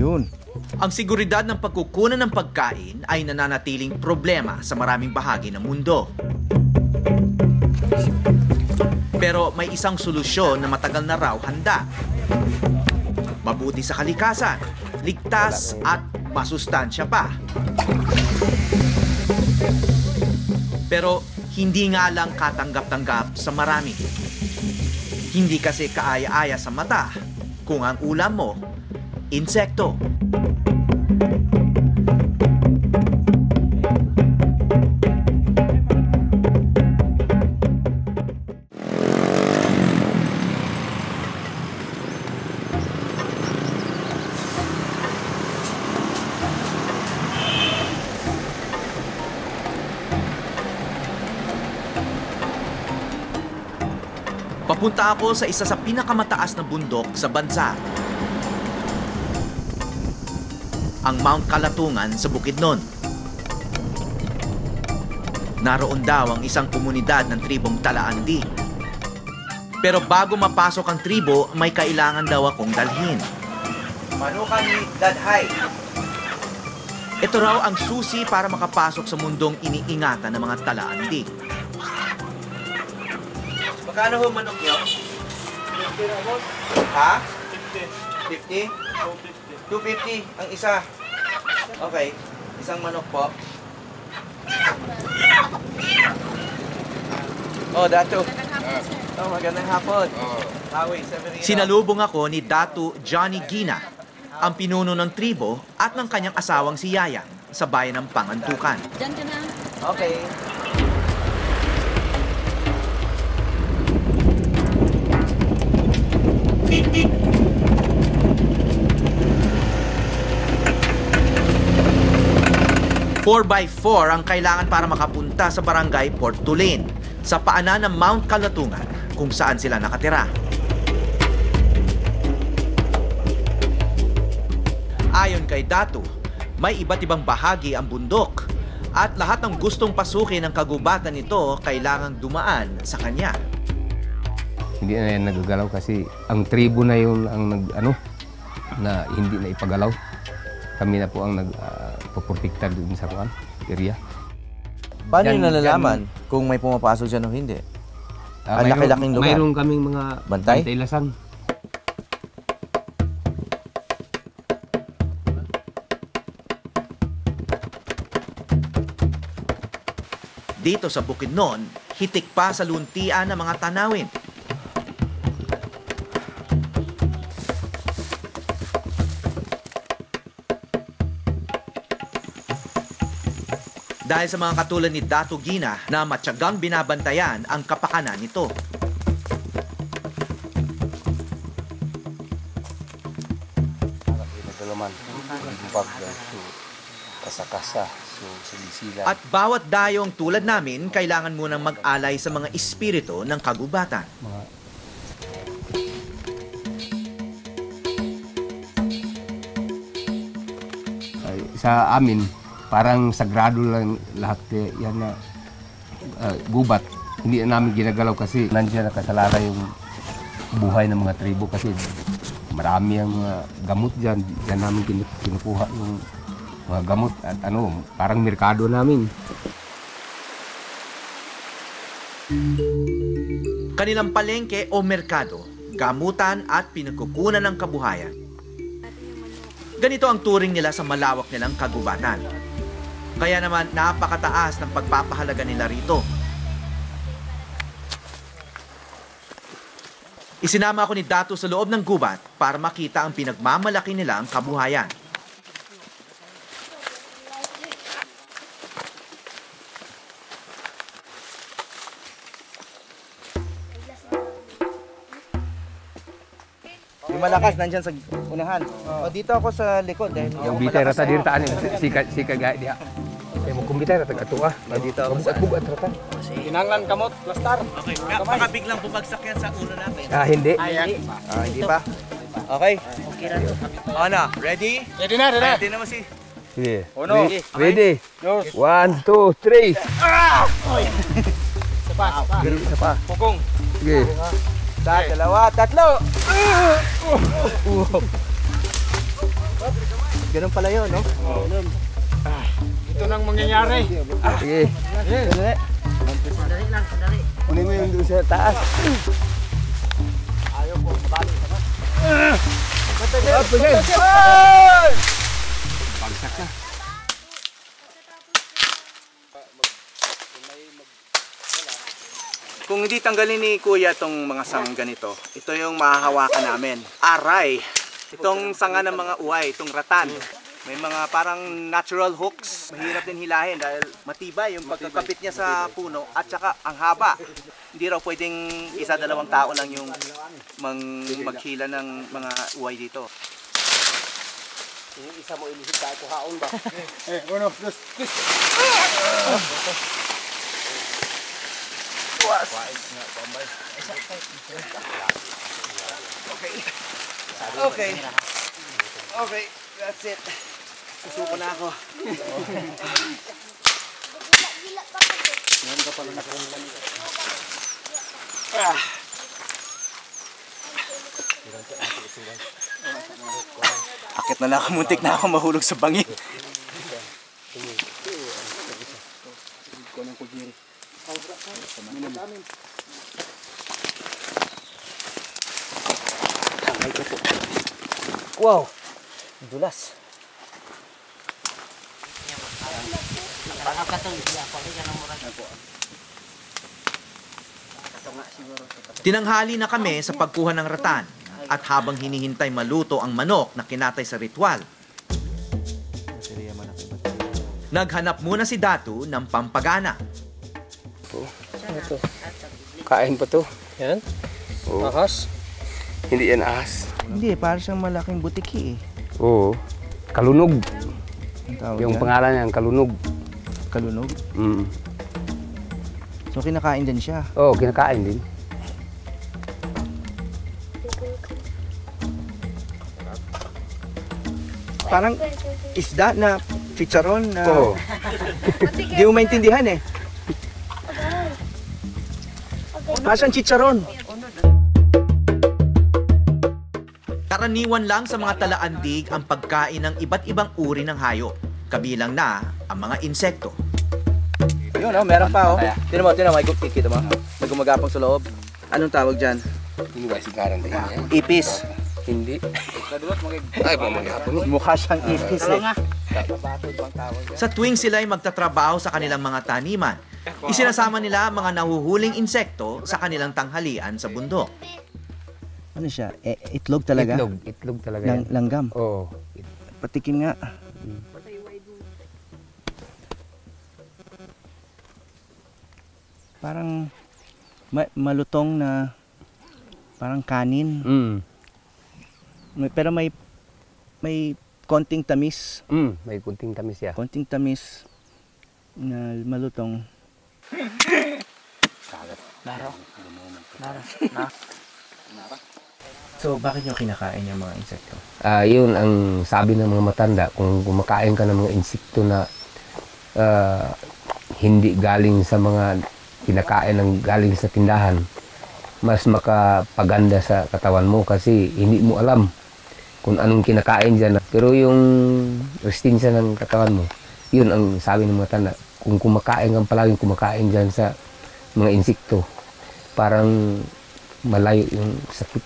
Yun. Ang seguridad ng pagkukunan ng pagkain ay nananatiling problema sa maraming bahagi ng mundo. Pero may isang solusyon na matagal na raw handa. Mabuti sa kalikasan, ligtas at masustansya pa. Pero hindi nga lang katanggap-tanggap sa marami. Hindi kasi kaaya-aya sa mata kung ang ulam mo, insekto. Papunta ako sa isa sa pinakamataas na bundok sa bansa. Ang Mount Kalatungan sa Bukidnon. Naroon daw ang isang komunidad ng tribong Talaandi. Pero bago mapasok ang tribo, may kailangan daw akong dalhin. Manuka ni Dadhay. Ito raw ang susi para makapasok sa mundong iniingatan ng mga Talaandi. Magkano ho manok nyo? 50 na boss. Ha? 50. 50? 250 ang isa. Okay. Isang manok po. Oh, Dato. Oh, magandang hapon. Hawi, Severino. Sinalubong ako ni Datu Johnny Gina, ang pinuno ng tribo at ng kanyang asawang si Yayang sa bayan ng Pangantukan. Diyan ka na. Okay. Four by four ang kailangan para makapunta sa barangay Port Tulin sa paanan ng Mount Kalatungan kung saan sila nakatira. Ayon kay Datu, may iba't ibang bahagi ang bundok at lahat ng gustong pasukin ng kagubatan nito kailangang dumaan sa kanya. Hindi na yan nagagalaw kasi ang tribo na yun ang nag, ano, na hindi na ipagalaw. Kami na po ang nagpoprotekta dun sa kuan, area. Paano nyo nalalaman kung may pumapasok dyan o hindi? Ah, Ang laki-laking lugar. Mayroon kaming mga Bantay? bantaylasan. Dito sa Bukidnon, hitik pa sa luntian ng mga tanawin. Dahil sa mga katulad ni Dato Gina na matyagang binabantayan ang kapakanan nito. Kasa-kasa, so. At bawat dayong tulad namin, kailangan munang mag-alay sa mga espiritu ng kagubatan. mga sa amin, parang sagrado lang lahat eh, yan na ah, gubat. Hindi na namin ginagalaw kasi nandiyan nakasalala yung buhay ng mga tribo kasi marami ang mga gamot dyan. Diyan namin kinu- kinukuha yung mga gamot at ano, parang merkado namin. Kanilang palengke o merkado, gamutan at pinagkukunan ng kabuhayan. Ganito ang turing nila sa malawak nilang kagubatan. Kaya naman napakataas ng pagpapahalaga nila rito. Isinama ako ni Dato sa loob ng gubat para makita ang pinagmamalaki nila ang kabuhayan. Yung malakas, nandyan sa unahan. O, dito ako sa likod. Dahil Yung bitay rata diri taan sika sika ga diha. Kay mo kumbitay rata katua. Dito ako Bugat bugat rata. Kinanglan kamot, plastar. Okay, baka biglang bumagsak yan sa ulo natin. Ah hindi. Ah, hindi pa. Okay. O na, ready? Ready na, ready na. Ready naman si... Sige. Uno. Re- Ready? One, two, three. Isa pa. Sige. Isa, dalawa, tatlo. Ganun pala yun, no? Ito nang mangyayari. Sige. Sandali. Kunin mo yung doon sa taas. Ayaw ko, mabalik ka ba? Bagsak na. Kung hindi tanggalin ni Kuya itong mga sang ganito, ito yung mahahawakan namin. Aray! Itong sanga ng mga uway, itong ratan. May mga parang natural hooks. Mahirap din hilahin dahil matibay yung pagkakapit niya sa puno at saka ang haba. Hindi raw pwedeng isa dalawang tao lang yung mang maghila ng mga uway dito. Eh, uno, dos, tres. Okay. Okay, that's it. Susuko na ako. Ah. Akit na lang ako, muntik na ako mahulog sa bangin. Wow! Dulas. Tinanghali na kami sa pagkuha ng ratan at habang hinihintay maluto ang manok na kinatay sa ritual, naghanap muna si Datu ng pampagana. Kain pa to. Yan. Oo. Ahas. Hindi yan ahas. Hindi, parang siyang malaking butiki eh. Oo. Kalunog. Yung dyan. pangalan niya, kalunog. Kalunog. Mm. So kinakain din siya. Oo, kinakain din. Parang isda na chicharon na Oo. hindi mo maintindihan eh. Siyang chicharon. Karaniwan lang sa mga talaandig ang pagkain ng iba't ibang uri ng hayop, kabilang na ang mga insekto. Yun oh, meron pa oh. Tinan mo, tinan mo, may kita mo. May gumagapang sa loob. Anong tawag dyan? Hindi ba sigaran din yan? Ipis. Hindi. Ay, pamaghapon. Mukha siyang ipis eh. Sa tuwing sila'y magtatrabaho sa kanilang mga taniman, isinasama nila ang mga nahuhuling insekto sa kanilang tanghalian sa bundok. Ano siya? Eh, itlog talaga? Itlog. Itlog talaga Lang, yan. langgam. Oo. Patikim nga. Parang ma- malutong na parang kanin. Mm. May- Pero may may konting tamis. Mm. May kunting tamis siya. Konting tamis na malutong. So, bakit nyo kinakain yung mga insekto? Ah, yun ang sabi ng mga matanda kung kumakain ka ng mga insekto na ah, hindi galing sa mga kinakain ng galing sa tindahan mas makapaganda sa katawan mo kasi hindi mo alam kung anong kinakain dyan. Pero yung resistensya ng katawan mo, yun ang sabi ng mga matanda. Kung kumakain kang palaging kumakain dyan sa mga insekto, parang malayo yung sakit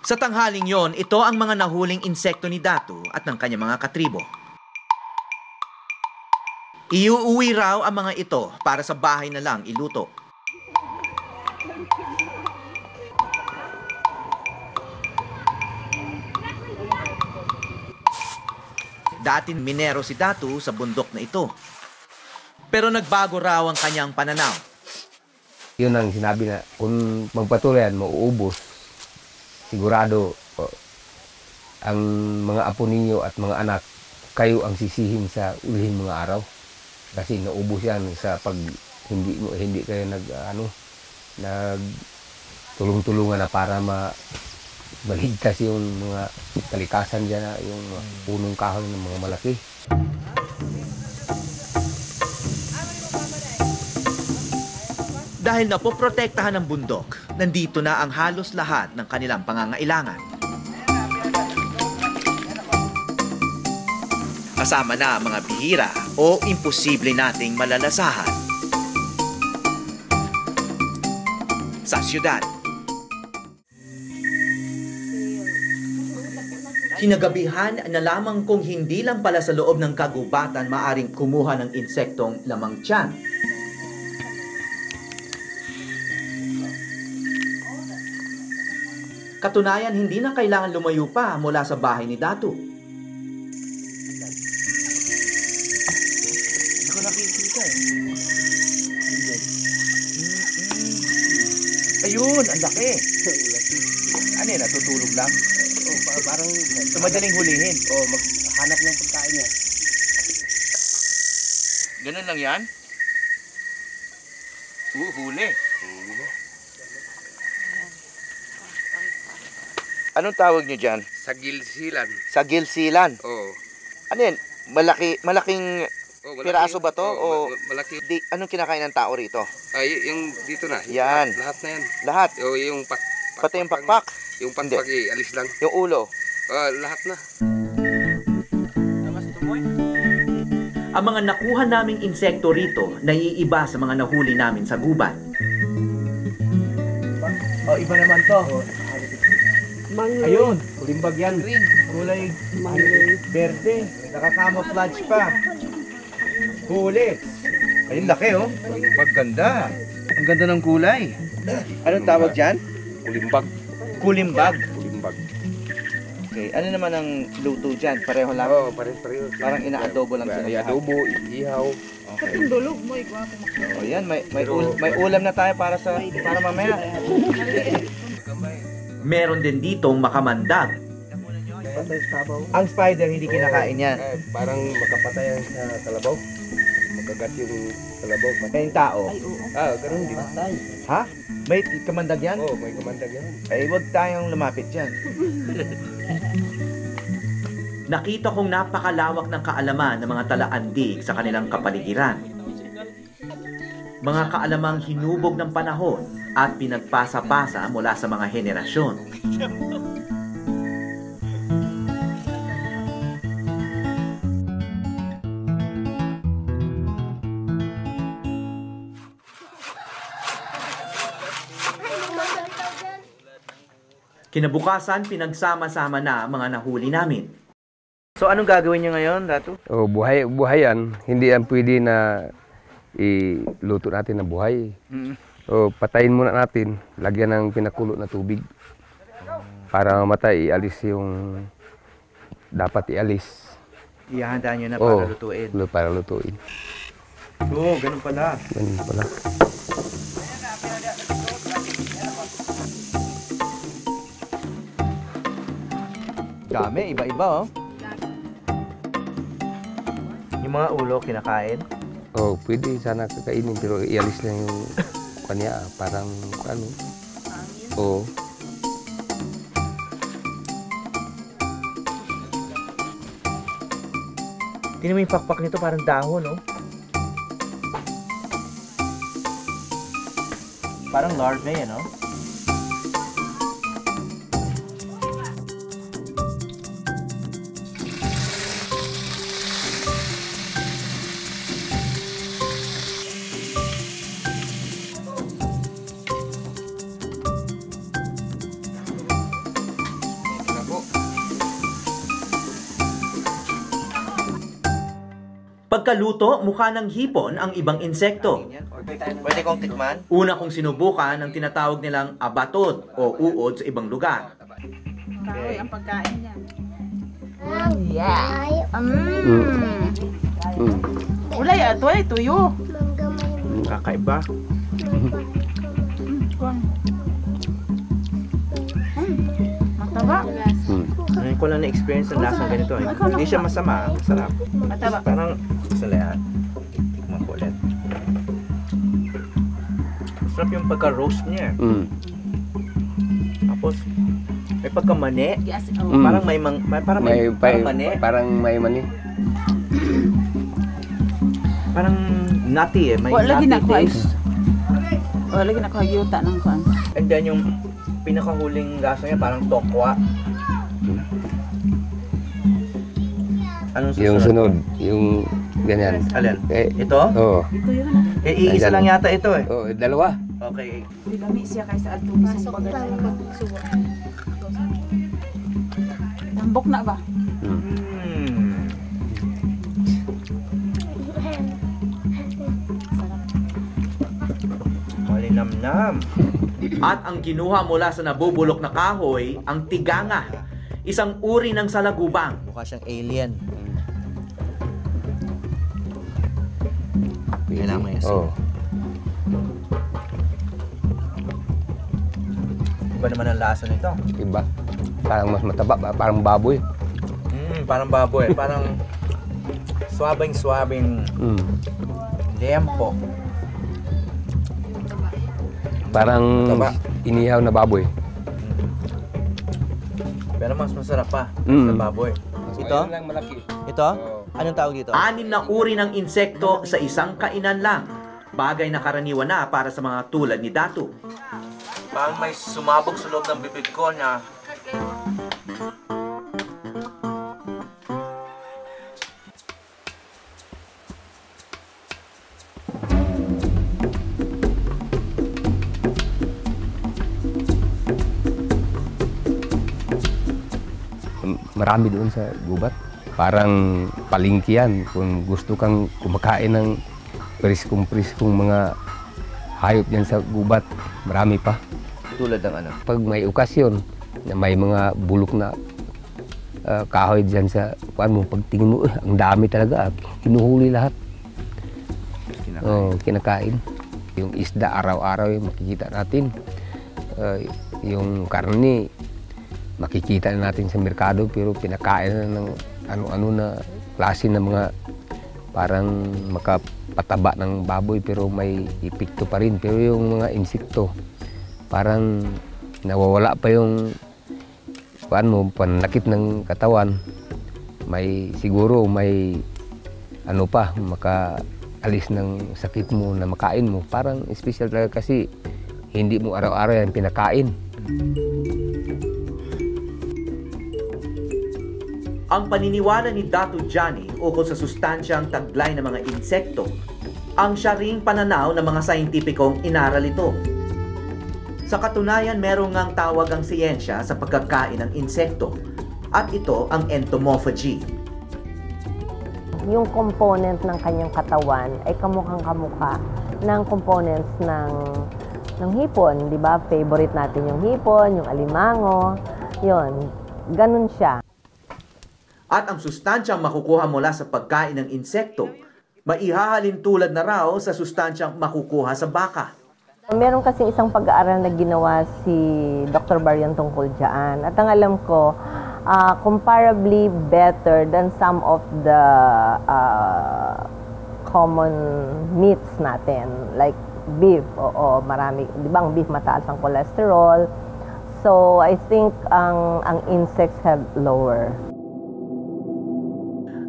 Sa tanghaling yon, ito ang mga nahuling insekto ni Datu at ng kanyang mga katribo. Iuuwi raw ang mga ito para sa bahay na lang iluto. Dating minero si Datu sa bundok na ito. Pero nagbago raw ang kanyang pananaw. yun ang sinabi na kung magpatuloy yan, mauubos. Sigurado, o, ang mga apo ninyo at mga anak, kayo ang sisihin sa ulihin mga araw. Kasi naubos yan sa pag hindi mo hindi kayo nag ano nag tulong-tulungan na para ma maligtas yung mga kalikasan dyan na yung mga punong kahoy ng mga malaki. Dahil napoprotektahan ng bundok, nandito na ang halos lahat ng kanilang pangangailangan. Kasama na ang mga bihira o imposible nating malalasahan. Sa syudad. Kinagabihan na lamang kung hindi lang pala sa loob ng kagubatan maaring kumuha ng insektong lamang tiyan. Katunayan, hindi na kailangan lumayo pa mula sa bahay ni Datu. Ayun, ang laki. Ano yan, natutulog lang? Oh, pa- parang So, madaling hulihin. oh, maghanap ng pagkain niya. Ganun lang yan? Uh, huli. Anong tawag nyo dyan? Sa gilsilan. Sa gilsilan. Oo. Ano yan? Malaki, malaking Oh, Piraso ba to? O- malaki. di, anong kinakain ng tao rito? Ay, yung dito na. Yung Yan. Lahat, lahat na yan. Lahat. O, yung pak, Pati yung pakpak. Yung pakpak, eh, alis lang. Yung ulo. Ah, lahat na. Ang mga nakuha naming insekto rito naiiba sa mga nahuli namin sa gubat. Oh, iba naman to. Ayun. Kulimbag yan. Kulay berde. Nakakamuflage pa. Huli. Ayun, laki oh. Pagganda. Ang ganda ng kulay. Anong tawag dyan? Kulimbag. Kulimbag. Kulimbag. Okay, ano naman ang luto dyan? Pareho lang. Oo, pares-pareho. Parang inaadobo lang sila. Ay, adobo, ihaw. Okay. Oh, yan, may may, ul- may ulam na tayo para sa para mamaya. Meron din ditong makamandag. Ang spider hindi kinakain yan. Eh, parang makapatay sa kalabaw. Magagat yung kalabaw. Kaya yung tao. Ah, ganun din. Ha? May kamandag yan? Oo, may kamandag yan. Ay, huwag tayong lumapit dyan. Nakita kong napakalawak ng kaalaman ng mga talaandig sa kanilang kapaligiran. Mga kaalamang hinubog ng panahon at pinagpasa-pasa mula sa mga henerasyon. Kinabukasan, pinagsama-sama na ang mga nahuli namin. So, anong gagawin nyo ngayon, Datu? Oh, buhay, buhay yan. Hindi yan pwede na iluto natin na buhay. Mm. O patayin muna natin, lagyan ng pinakulo na tubig. Para mamatay, ialis yung dapat ialis. Ihahanda nyo na para lutuin. Lu- Para lutuin. Oo, ganun pala. Ganun pala. Dami, iba-iba oh. Yung mga ulo kinakain. Oh, pwede sana kakainin pero ialis lang yung kanya parang ano. Oh, Tingnan mo yung pakpak nito parang dahon, no? Parang larvae, no? Pagkaluto, mukha ng hipon ang ibang insekto. Pwede kong tikman? Una kong sinubukan ang tinatawag nilang abatod o uod sa ibang lugar. Kahoy ang pagkain niya. mm. Ulay, ato ay tuyo. Kakaiba. Mataba. Mm. Ngayon ko lang na-experience ang lasang ganito. Eh. Hindi siya masama, masarap. Mataba. Parang, Masarap yung pagka-roast niya. Mm. Tapos, may pagka-mani. Yes, oh. Mm. Parang may, mang, may parang may, May, parang pa- mani. parang may mani. Parang nutty eh. May Wala lagi nutty taste. Wala lagi na ko ay yuta ng kuan. And then yung pinakahuling lasa niya parang tokwa. Anong susunod? Yung sunod, yung ganyan. Alin? Eh, Ito? Oo. Ito yun ah. Eh, iisa lang yata ito eh. Oh, dalawa. Okay. Dilami siya kaysa ato ni sa bagat sa mga. Tambok na ba? Hmm. Malinamnam. At ang kinuha mula sa nabubulok na kahoy, ang tiganga, isang uri ng salagubang. Mukha siyang alien. Kailangan asin. Oo. Iba naman ang lasa nito. Iba. Parang mas mataba, ba- parang baboy. Hmm, parang baboy. Parang swabing-swabing Mm. lempo. Parang Taba. inihaw na baboy. Pero mas masarap pa Mm. sa baboy. Ito? Ayun lang malaki. Ito? Anong tawag dito? Anim na uri ng insekto sa isang kainan lang. Bagay na karaniwan na para sa mga tulad ni Datu. Parang may sumabog sa loob ng bibig ko na Marami doon sa gubat. Parang palingki yan. Kung gusto kang kumakain ng priskong-priskong mga hayop yan sa gubat, marami pa. Tulad ng ano. Pag may okasyon, na may mga bulok na ah, kahoy dyan sa kuan mo, pag tingin mo, "Eh, ang dami talaga. ah." Kinuhuli lahat. Kinakain. Oh, kinakain. Yung isda araw-araw yung makikita natin. Uh, yung karne, makikita na natin sa merkado pero pinakain na ng ano-ano na klase ng mga parang makapataba ng baboy pero may epekto pa rin. Pero yung mga insekto, parang nawawala pa yung kuan mo, panlakit ng katawan. May siguro may ano pa, makaalis ng sakit mo na makain mo. Parang special talaga kasi hindi mo araw-araw yan pinakain. Ang paniniwala ni Datu Johnny ukol sa sustansyang taglay ng mga insekto, ang siya ring pananaw ng mga sayentipikong inaral ito. Sa katunayan, merong ngang tawag ang siyensya sa pagkakain ng insekto, at ito ang entomophagy. yung component ng kanyang katawan ay kamukhang kamukha ng components ng ng hipon, 'di ba? Favorite natin yung hipon, yung alimango. 'Yon. Ganun siya. At ang sustansyang makukuha mula sa pagkain ng insekto, maihahalin tulad na raw sa sustansyang makukuha sa baka. Meron kasi isang pag-aaral na ginawa si Dr. Barian tungkol dyan. At ang alam ko, ah, comparably better than some of the ah, common meats natin. Like beef, oo, marami. Di ba ang beef mataas ang cholesterol? So, I think ang, ang insects have lower.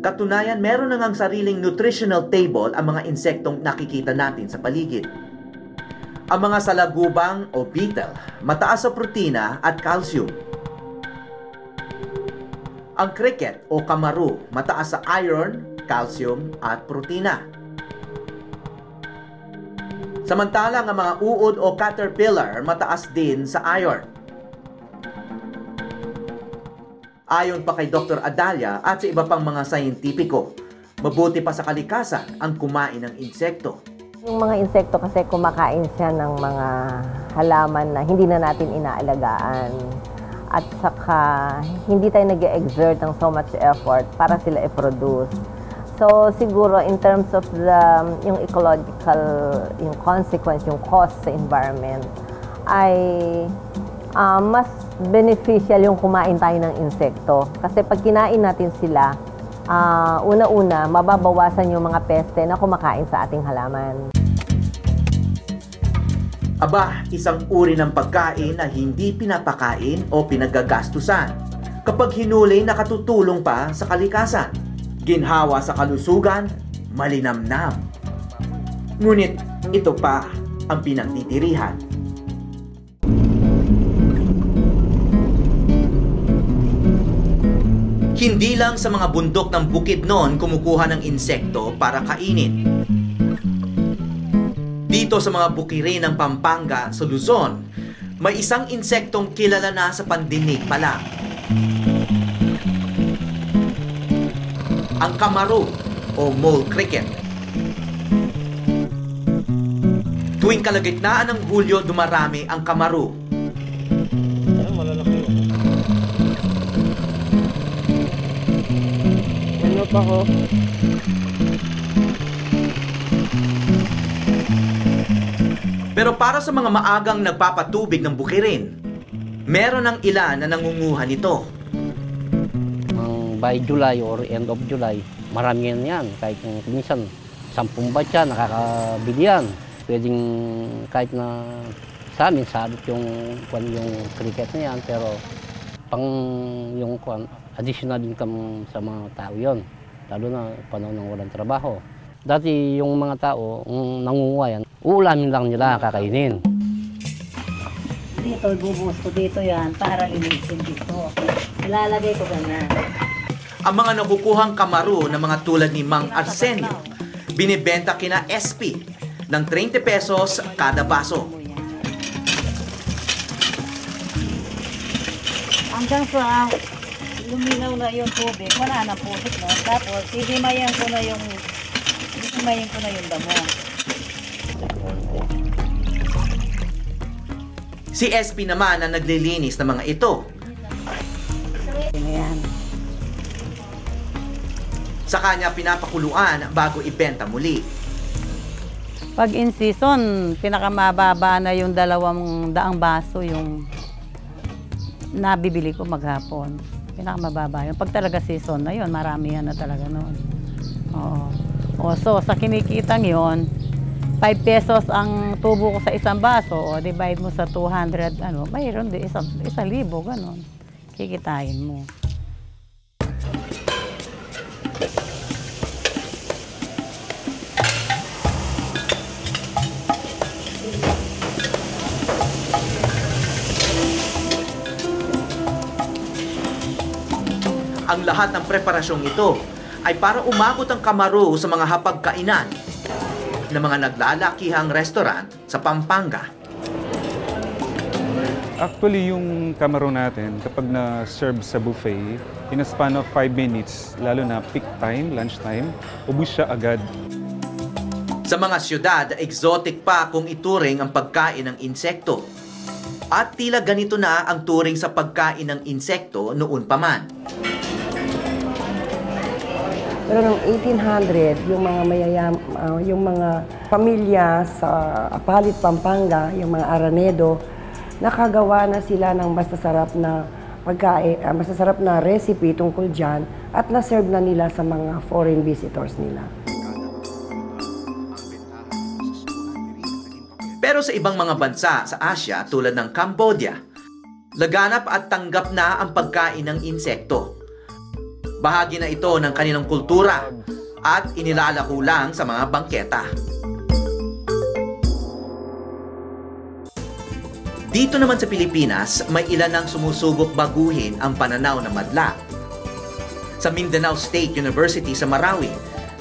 Katunayan, meron na ngang sariling nutritional table ang mga insektong nakikita natin sa paligid. Ang mga salagubang o beetle, mataas sa protina at calcium. Ang cricket o kamaru, mataas sa iron, calcium at protina. Samantalang ang mga uod o caterpillar, mataas din sa iron. Ayon pa kay Dr. Adalia at sa iba pang mga sayentipiko, mabuti pa sa kalikasan ang kumain ng insekto. Yung mga insekto kasi kumakain siya ng mga halaman na hindi na natin inaalagaan. At saka hindi tayo nag exert ng so much effort para sila i-produce. So siguro in terms of the yung ecological yung consequence, yung cost sa environment ay ah, mas beneficial yung kumain tayo ng insekto. Kasi pag kinain natin sila, ah, una-una, mababawasan yung mga peste na kumakain sa ating halaman. Aba, isang uri ng pagkain na hindi pinapakain o pinagagastusan. Kapag hinuli, nakatutulong pa sa kalikasan. Ginhawa sa kalusugan, malinamnam. Ngunit ito pa ang pinagtitirihan. Hindi lang sa mga bundok ng bukid noon kumukuha ng insekto para kainin. Dito sa mga bukirin ng Pampanga sa Luzon, may isang insektong kilala na sa pandinig pa lang. Ang kamaru o mole cricket. Tuwing kalagitnaan ng Hulyo dumarami ang kamaru. Ano pa ho? Pero para sa mga maagang nagpapatubig ng bukirin, meron ng ilan na nangunguha nito. Ang by July or end of July, marami yan yan. Kahit minsan, sampung batya, nakakabili yan. Pwedeng kahit na sa amin, sabit yung, kwan, yung cricket na yan, pero pang yung kwan, additional income sa mga tao yon lalo na panahon ng walang trabaho. Dati yung mga tao, ang nangunguha yan, uulamin lang nila kakainin. Dito, ibubuhos ko dito yan para linisin dito. Ilalagay ko ganyan. Ang mga nakukuhang kamaru na mga tulad ni Mang Arsenio, binibenta kina SP ng 30 pesos kada baso. Hanggang sa luminaw na yung tubig, wala na putik no. Tapos, hihimayan ko na yung hihimayan ko na yung damo. Si SP naman ang naglilinis ng mga ito. Ayan. Sa kanya pinapakuluan bago ibenta muli. Pag in season, pinakamababa na yung dalawang daang baso yung nabibili ko maghapon. Pinakamababa yun. Pag talaga season na yun, marami yan na talaga noon. Oo. O, so, sa kinikitang yon 5 pesos ang tubo ko sa isang baso, divide mo sa 200, ano, mayroon din, isang, isang libo, ganon. Kikitain mo. Ang lahat ng preparasyong ito ay para umabot ang kamaru sa mga hapagkainan ng mga naglalakihang restaurant sa Pampanga. Actually, yung kamaro natin, kapag na-serve sa buffet, in a span of 5 minutes, lalo na peak time, lunch time, ubus siya agad. Sa mga syudad, exotic pa kung ituring ang pagkain ng insekto. At tila ganito na ang turing sa pagkain ng insekto noon pa man. Pero noong 1800, yung mga mayayam, ah, yung mga pamilya sa Apalit, Pampanga, yung mga Aranedo, nakagawa na sila ng masasarap na pagkain, ah, masasarap na recipe tungkol dyan at na-serve na nila sa mga foreign visitors nila. Pero sa ibang mga bansa sa Asia tulad ng Cambodia, laganap at tanggap na ang pagkain ng insekto. Bahagi na ito ng kanilang kultura at inilalako lang sa mga bangketa. Dito naman sa Pilipinas, may ilan ang sumusubok baguhin ang pananaw ng madla. Sa Mindanao State University sa Marawi,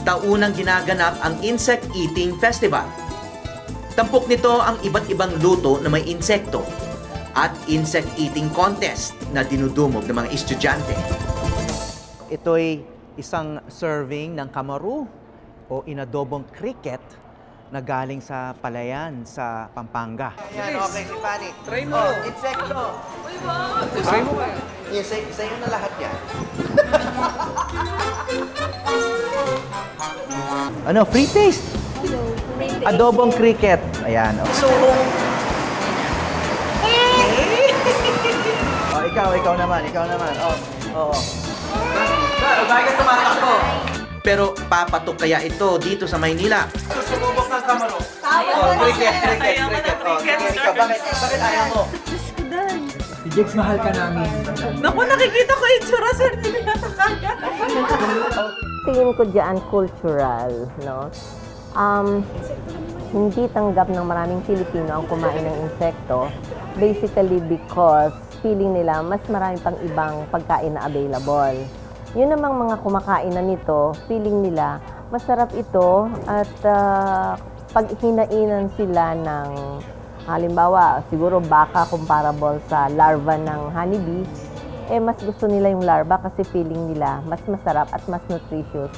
taunang ginaganap ang Insect Eating Festival. Tampok nito ang iba't ibang luto na may insekto at insect eating contest na dinudumog ng mga estudyante. Ito'y isang serving ng kamaru o inadobong cricket na galing sa palayan sa Pampanga. Yan, okay, si Fanny. Try mo. Oh, insekto. Uy, wow. Try mo. Yes, sa, sa'yo na lahat yan. ano, free taste. Adobong cricket. Ayan. Oh. So, oh, ikaw, ikaw naman, ikaw naman. Oh, oo. Oh, Bakit tumatakbo? Pero papatok kaya ito dito sa Maynila? Susubok ng kamaro. Oh, cricket, cricket, cricket. Oh, ikaw, bakit, bakit ayaw mo? Si Jex, mahal ka namin. Naku, nakikita ko yung tsura, sir. Hindi na kaya. Tingin ko dyan cultural, no? Um, hindi tanggap ng maraming Pilipino ang kumain ng insekto basically because feeling nila mas marami pang ibang pagkain na available. Yun namang mga kumakain na nito, feeling nila, masarap ito at ah, pag hinainan sila ng halimbawa, siguro baka comparable sa larva ng honeybee, eh mas gusto nila yung larva kasi feeling nila mas masarap at mas nutritious.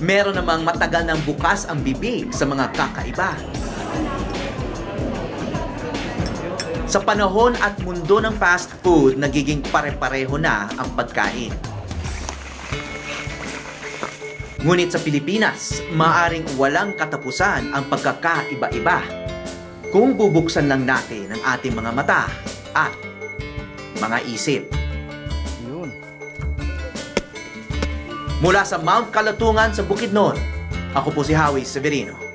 Meron namang matagal ng bukas ang bibig sa mga kakaiba. Sa panahon at mundo ng fast food, nagiging pare-pareho na ang pagkain. Ngunit sa Pilipinas, maaring walang katapusan ang pagkakaiba-iba kung bubuksan lang natin ang ating mga mata at mga isip. Mula sa Mount Kalatungan sa Bukidnon, ako po si Howie Severino.